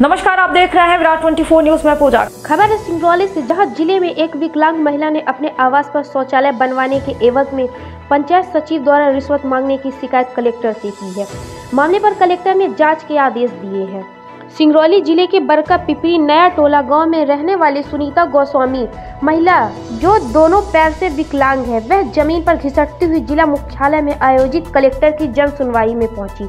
नमस्कार, आप देख रहे हैं विराट 24 न्यूज़, में पूजा। खबर है, सिंगरौली से जहाँ ज़िले में एक विकलांग महिला ने अपने आवास पर शौचालय बनवाने के एवज में पंचायत सचिव द्वारा रिश्वत मांगने की शिकायत कलेक्टर से की है। मामले पर कलेक्टर ने जाँच के आदेश दिए हैं। सिंगरौली ज़िले के बरका पिपरी नया टोला गाँव में रहने वाली सुनीता गोस्वामी महिला, जो दोनों पैर से विकलांग है, वह ज़मीन पर घिसटती हुई जिला मुख्यालय में आयोजित कलेक्टर की जन सुनवाई में पहुँची।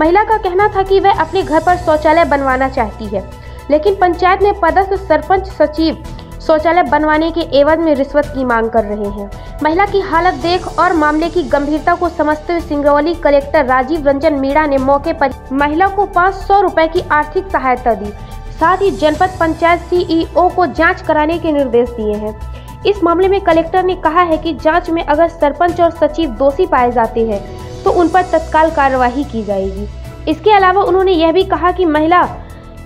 महिला का कहना था कि वह अपने घर पर शौचालय बनवाना चाहती है, लेकिन पंचायत में पदस्थ सरपंच सचिव शौचालय बनवाने के एवज में रिश्वत की मांग कर रहे हैं। महिला की हालत देख और मामले की गंभीरता को समझते हुए सिंगरौली कलेक्टर राजीव रंजन मीणा ने मौके पर महिला को पाँच सौ रुपए की आर्थिक सहायता दी। साथ ही जनपद पंचायत सीईओ को जाँच कराने के निर्देश दिए हैं। इस मामले में कलेक्टर ने कहा है कि जाँच में अगर सरपंच और सचिव दोषी पाए जाते हैं तो उन पर तत्काल कार्यवाही की जाएगी। इसके अलावा उन्होंने यह भी कहा कि महिला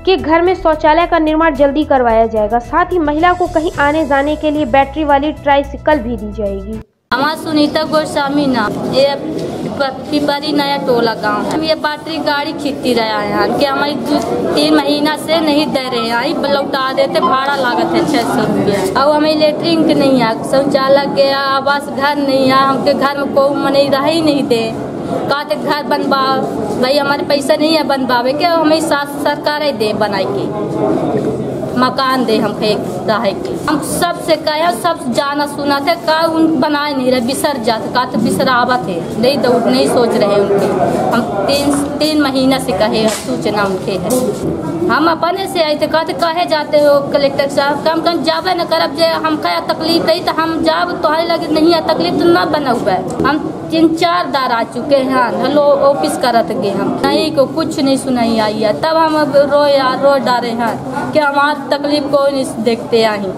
के घर में शौचालय का निर्माण जल्दी करवाया जाएगा। साथ ही महिला को कहीं आने जाने के लिए बैटरी वाली ट्राइसिकल भी दी जाएगी। हमारा सुनीता गोस्वामी नाम। ये पिपरी नया टोला गाँव है। हम ये बैटरी गाड़ी खींचती रहा है कि हमारी तीन महीना से नहीं दे रहे हैं। लौटा देते, भाड़ा लागत है छह सौ रुपया। और हमें लेटरिन के नहीं है, शौचालय के आवास घर नहीं है, हमके घर में कोई मने रह ही नहीं दे। कहते घर बनवा भाई हमारे पैसा नहीं है बनवावे के हमें सरकार दे बनाई के? मकान दे हम एक रहे। के हम सबसे कहे, सब जाना सुना थे, का उन बनाए नहीं रहे, बिसर जाते, का तो बिसरावा थे नहीं दौड़ नहीं सोच रहे उनके। हम तीन तीन महीना से कहे सूचना उनके है। हम अपने से आए थे कहे जाते हो, कलेक्टर साहब। कम कम जावे न करब जे हम कया तकलीफ़ रही तो हम जाब तोहरे लगे नहीं है, तकलीफ़ तो न बना हुआ है हम तीन चार दार आ चुके हैं, हेलो, ऑफ़िस करत गए हम। नहीं को कुछ नहीं सुनाई आई है। तब हम अब रोया रो डारे हैं कि हमारी तकलीफ़ को नहीं देखते आई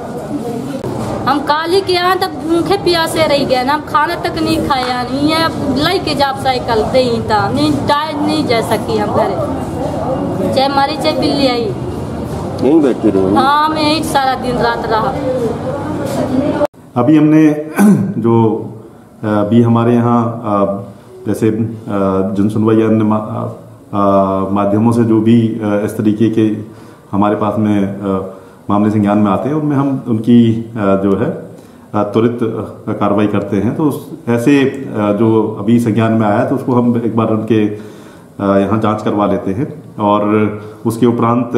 हम काली के यहाँ तक भूखे प्यासे रह गए हम खाना तक नहीं खाया नहीं है लई के साइकिल दे ही नहीं टाइम नहीं जा सकी हम घरे। चाहे मरी चाहे बिल्ली आई। यहीं बैठी रही हाँ? मैं यही सारा दिन रात रहा। अभी हमने जो अभी हमारे यहाँ जैसे जन सुनवाई अन्य माध्यमों से जो भी इस तरीके के हमारे पास में मामले संज्ञान में आते हैं उनमें हम उनकी जो है त्वरित कार्रवाई करते हैं। तो ऐसे जो अभी संज्ञान में आया है तो उसको हम एक बार उनके यहाँ जाँच करवा लेते हैं। और उसके उपरांत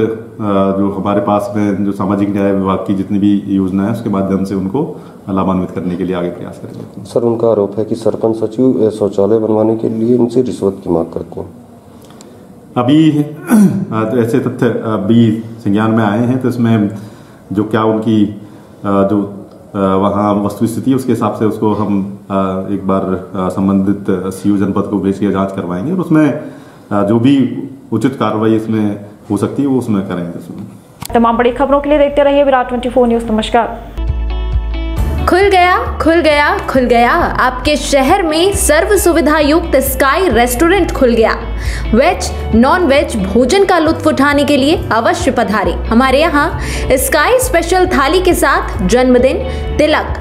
जो हमारे पास में जो सामाजिक न्याय विभाग की जितनी भी योजना है उसके माध्यम से उनको लाभान्वित करने के लिए आगे प्रयास करेंगे। सर उनका आरोप है कि सरपंच सचिव शौचालय बनवाने के लिए उनसे रिश्वत की मांग करते हैं। अभी तो ऐसे तथ्य अभी संज्ञान में आए हैं तो इसमें जो क्या उनकी जो वहाँ वस्तु स्थिति है उसके हिसाब से उसको हम एक बार संबंधित सीओ जनपद को भेज के जाँच करवाएँगे। और उसमें जो भी उचित कार्रवाई इसमें हो सकती है वो उसमें करेंगे उसमें तमाम बड़ी खबरों के लिए देखते रहिए विराट 24 न्यूज़ नमस्कार। खुल गया खुल गया खुल गया। आपके शहर में सर्व सुविधा युक्त स्काई रेस्टोरेंट खुल गया। वेज नॉन वेज भोजन का लुत्फ उठाने के लिए अवश्य पधारें। हमारे यहाँ स्काई स्पेशल थाली के साथ जन्मदिन तिलक।